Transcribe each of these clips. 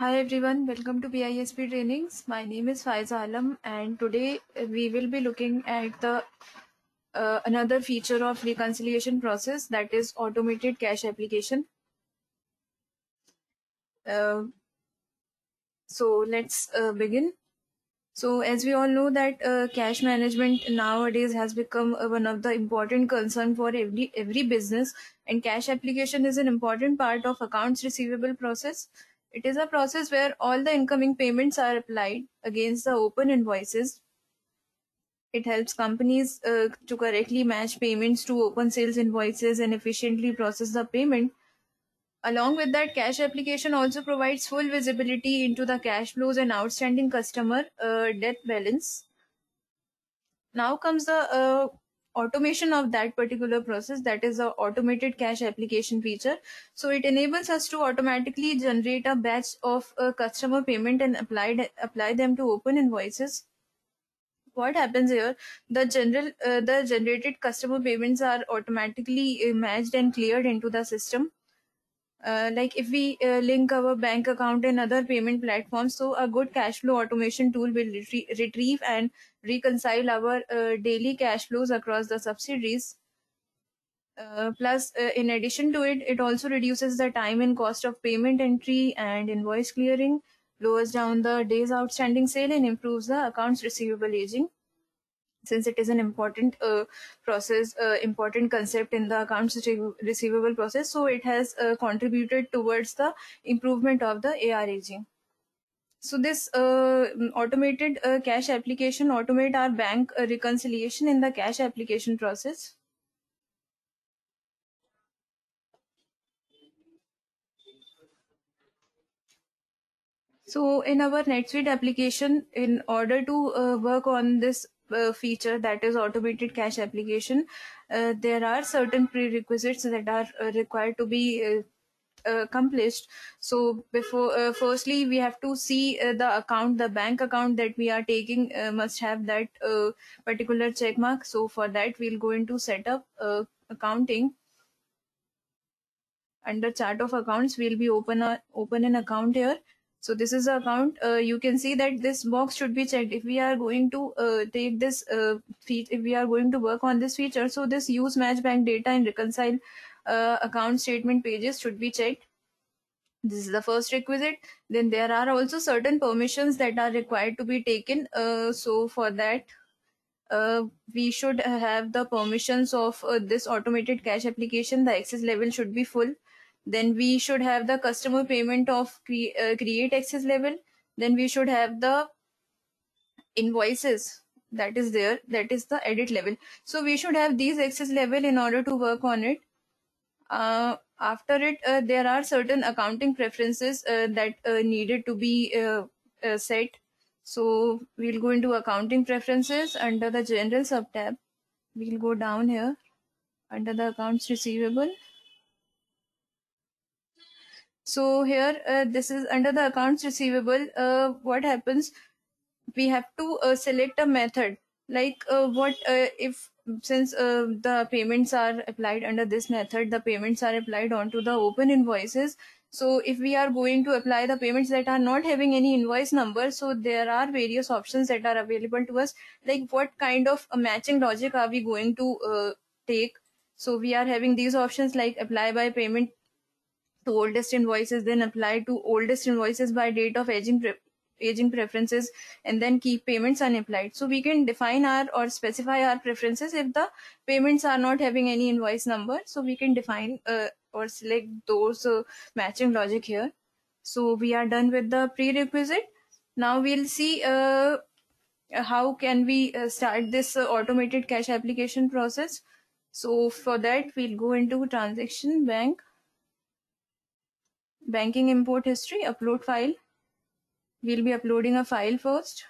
Hi everyone, welcome to BISP trainings. My name is Faiza Alam and today we will be looking at the uh, another feature of reconciliation process that is automated cash application. Uh, so let's uh, begin. So as we all know that uh, cash management nowadays has become uh, one of the important concern for every every business and cash application is an important part of accounts receivable process. It is a process where all the incoming payments are applied against the open invoices. It helps companies uh, to correctly match payments to open sales invoices and efficiently process the payment Along with that, cash application also provides full visibility into the cash flows and outstanding customer uh, debt balance. Now comes the uh, automation of that particular process that is the automated cash application feature. So it enables us to automatically generate a batch of uh, customer payment and apply, apply them to open invoices what happens here the general uh, the generated customer payments are automatically uh, matched and cleared into the system uh, like if we uh, link our bank account and other payment platforms so a good cash flow automation tool will retrie- retrieve and reconcile our uh, daily cash flows across the subsidiaries. Uh, plus uh, in addition to it it also reduces the time and cost of payment entry and invoice clearing lowers down the days outstanding sale and improves the accounts receivable aging since it is an important uh, process, uh, important concept in the accounts receivable process. So it has uh, contributed towards the improvement of the AR aging. So this uh, automated uh, cash application automate our bank uh, reconciliation in the cash application process. So in our NetSuite application, in order to work on this uh, feature that is automated cash application. Uh, there are certain prerequisites that are uh, required to be uh, uh, accomplished. So before uh, firstly we have to see the account the bank account that we are taking must have that particular check mark. So for that we'll go into setup accounting. Under chart of accounts we'll be open a open an account here so this is the account. Uh, you can see that this box should be checked. If we are going to uh, take this uh, feature, if we are going to work on this feature, so this use match bank data and reconcile uh, account statement pages should be checked. This is the first requisite. Then there are also certain permissions that are required to be taken. Uh, so for that, uh, we should have the permissions of this automated cash application. The access level should be full then we should have the customer payment of cre- uh, create access level. Then we should have the invoices that is there that is the edit level. So we should have these access level in order to work on it. Uh, after it uh, there are certain accounting preferences uh, that uh, needed to be uh, set. So we'll go into accounting preferences under the general sub tab. We'll go down here under the accounts receivable so here, uh, this is under the accounts receivable. Uh, what happens? We have to uh, select a method. Like uh, what uh, if since uh, the payments are applied under this method, the payments are applied onto the open invoices. So if we are going to apply the payments that are not having any invoice number, so there are various options that are available to us. Like what kind of a matching logic are we going to take? So we are having these options like apply by payment to oldest invoices, then apply to oldest invoices by date of aging pre- aging preferences, and then keep payments unapplied. So we can define our or specify our preferences if the payments are not having any invoice number. So we can define uh, or select those uh, matching logic here. So we are done with the prerequisite. Now we'll see uh, how can we uh, start this uh, automated cash application process. So for that, we'll go into transaction bank banking import history, upload file. We'll be uploading a file first.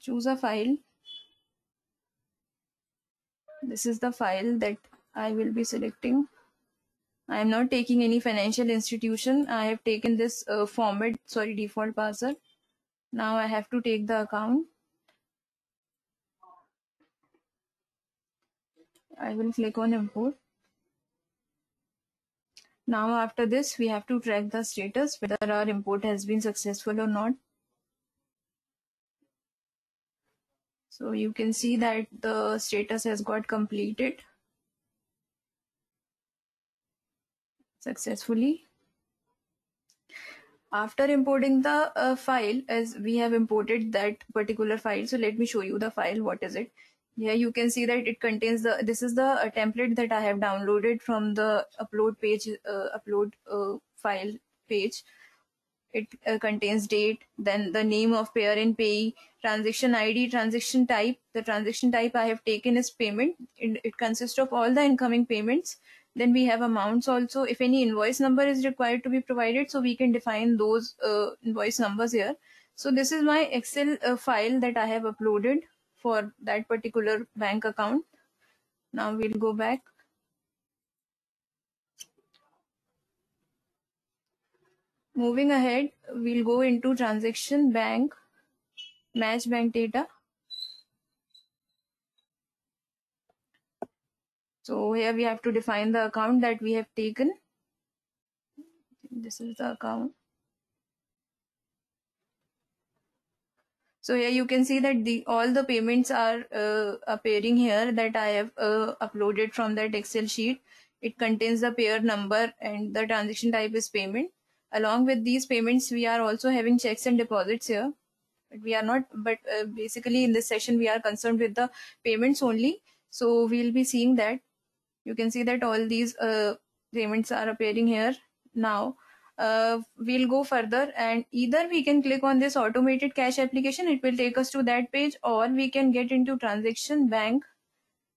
Choose a file. This is the file that I will be selecting. I am not taking any financial institution. I have taken this uh, format, sorry, default parser. Now I have to take the account. I will click on import. Now after this, we have to track the status, whether our import has been successful or not. So you can see that the status has got completed successfully. After importing the uh, file, as we have imported that particular file, so let me show you the file. What is it? Here you can see that it contains the, this is the uh, template that I have downloaded from the upload page, uh, upload uh, file page. It uh, contains date, then the name of payer and payee, transaction ID, transaction type. The transaction type I have taken is payment. It, it consists of all the incoming payments. Then we have amounts also. If any invoice number is required to be provided, so we can define those uh, invoice numbers here. So this is my Excel uh, file that I have uploaded for that particular bank account. Now we'll go back. Moving ahead, we'll go into transaction bank, match bank data. So here we have to define the account that we have taken. This is the account. So here you can see that the all the payments are uh, appearing here that I have uh, uploaded from that Excel sheet. It contains the payer number and the transaction type is payment. Along with these payments, we are also having checks and deposits here. But we are not, but uh, basically in this session, we are concerned with the payments only. So we'll be seeing that. You can see that all these uh, payments are appearing here now uh, we'll go further and either we can click on this automated cash application it will take us to that page or we can get into transaction bank.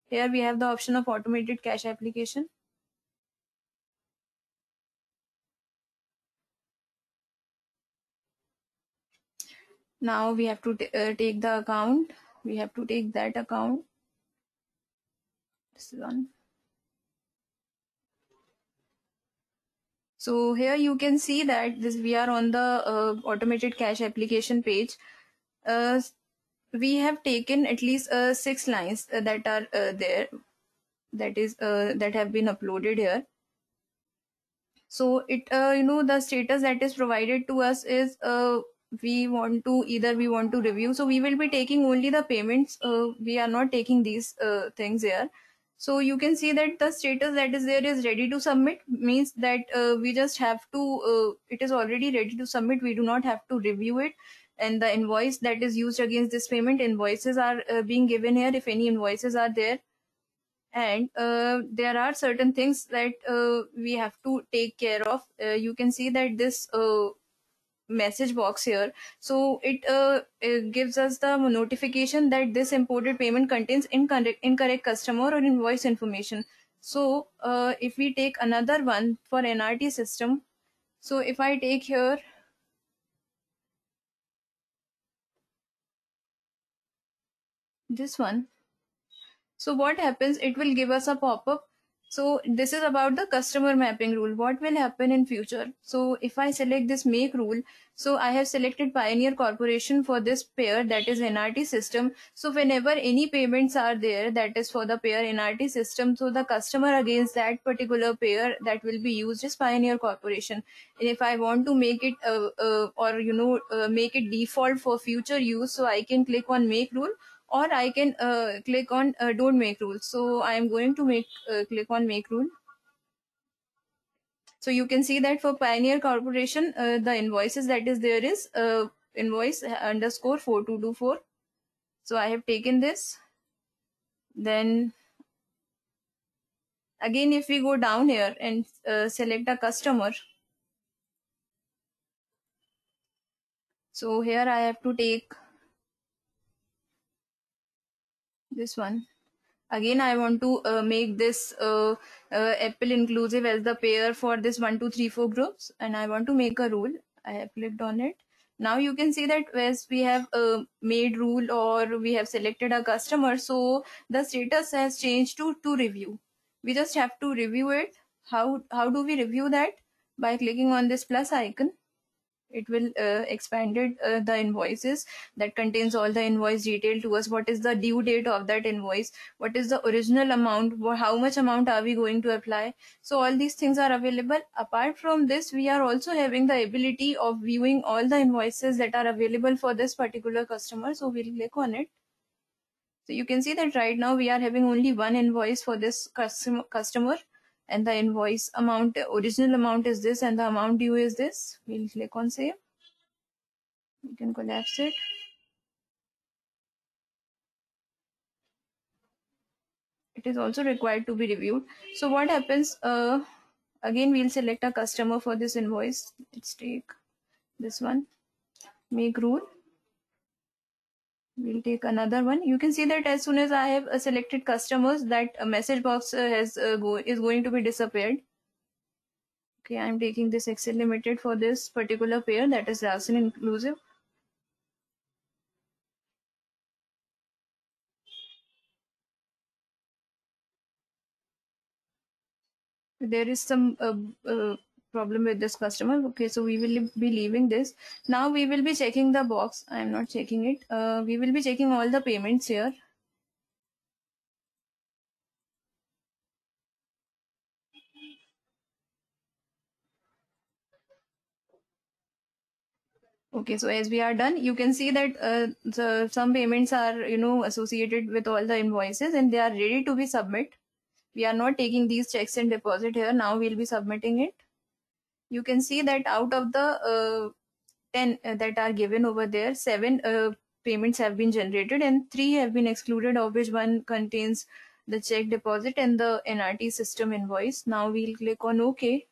Here we have the option of automated cash application. Now we have to uh, take the account. We have to take that account. This one So here you can see that this we are on the uh, automated cash application page. Uh, we have taken at least uh, six lines uh, that are uh, there that is uh, that have been uploaded here. So it you know the status that is provided to us is we want to either we want to review. So we will be taking only the payments. we are not taking these things here so you can see that the status that is there is ready to submit means that uh, we just have to uh, it is already ready to submit we do not have to review it. And the invoice that is used against this payment invoices are uh, being given here if any invoices are there. And uh, there are certain things that uh, we have to take care of. Uh, you can see that this message box here. So it, uh, it gives us the notification that this imported payment contains incorrect, incorrect customer or invoice information. So uh, if we take another one for nrt system so if i take here this one so what happens? It will give us a pop-up so this is about the customer mapping rule. What will happen in future? So if I select this make rule, so I have selected Pioneer Corporation for this payer that is NRT system. So whenever any payments are there that is for the payer NRT system, so the customer against that particular payer that will be used is Pioneer Corporation. And if I want to make it uh, uh, or you know uh, make it default for future use, so I can click on make rule or I can uh, click on uh, don't make rule. So I am going to make uh, click on make rule. So you can see that for Pioneer Corporation, uh, the invoices that is there is uh, invoice underscore 4224. So I have taken this. Then again, if we go down here and uh, select a customer. So here I have to take this one. Again i want to uh, make this uh, uh, apple inclusive as the payer for this one two three four groups and i want to make a rule. I have clicked on it. Now you can see that as we have uh, made rule or we have selected a customer so the status has changed to to review. We just have to review it. How how do we review that? By clicking on this plus icon it will uh, expanded uh, the invoices that contains all the invoice detail to us. What is the due date of that invoice? What is the original amount? How much amount are we going to apply? So all these things are available. Apart from this we are also having the ability of viewing all the invoices that are available for this particular customer. So we'll click on it. So you can see that right now we are having only one invoice for this customer customer and the invoice amount original amount is this and the amount due is this. We'll click on save. We can collapse it. It is also required to be reviewed. So what happens uh, again we'll select a customer for this invoice. Let's take this one. Make rule we'll take another one. You can see that as soon as i have uh, selected customers that a message box uh, has uh, go is going to be disappeared. Okay i'm taking this excel limited for this particular pair that is Rasin inclusive. There is some uh, uh, problem with this customer. Okay so we will be leaving this. Now we will be checking the box. I am not checking it. Uh, we will be checking all the payments here. Okay so as we are done you can see that uh, some payments are you know associated with all the invoices and they are ready to be submit. We are not taking these checks and deposit here. Now we'll be submitting it you can see that out of the uh, 10 uh, that are given over there, seven uh, payments have been generated and three have been excluded, of which one contains the check deposit and the NRT system invoice. Now we'll click on OK.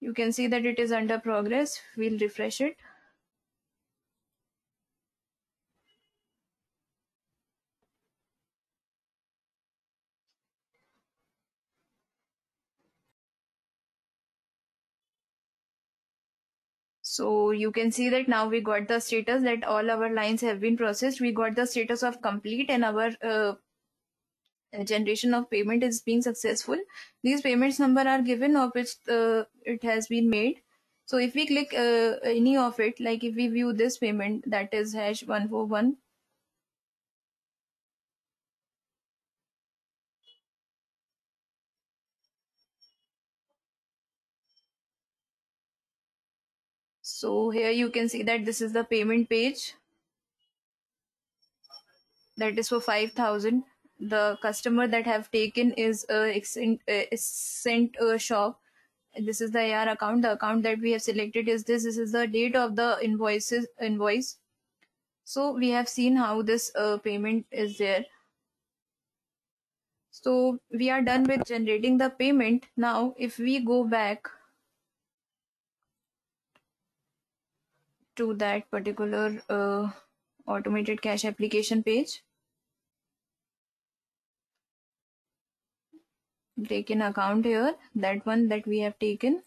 You can see that it is under progress. We'll refresh it. So you can see that now we got the status that all our lines have been processed. We got the status of complete and our uh, generation of payment is being successful. These payments number are given of which uh, it has been made. So if we click uh, any of it, like if we view this payment that is hash 141, So here you can see that this is the payment page. That is for 5000. The customer that have taken is a uh, sent a shop. This is the AR account. The account that we have selected is this. This is the date of the invoices invoice. So we have seen how this uh, payment is there. So we are done with generating the payment. Now, if we go back to that particular uh, automated cash application page. Take account here, that one that we have taken.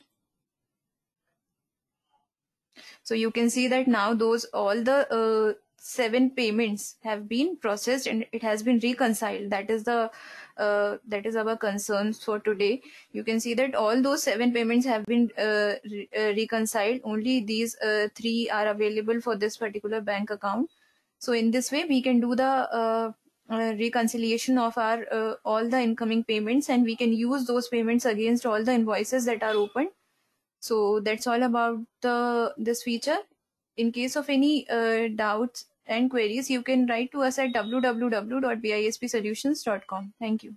So you can see that now those all the uh, seven payments have been processed and it has been reconciled. That is the uh, that is our concerns for today. You can see that all those seven payments have been uh, re uh, reconciled. Only these uh, three are available for this particular bank account. So in this way, we can do the uh, uh, reconciliation of our all the incoming payments, and we can use those payments against all the invoices that are open. So that's all about the this feature. In case of any doubts and queries, you can write to us at www.bispsolutions.com. Thank you.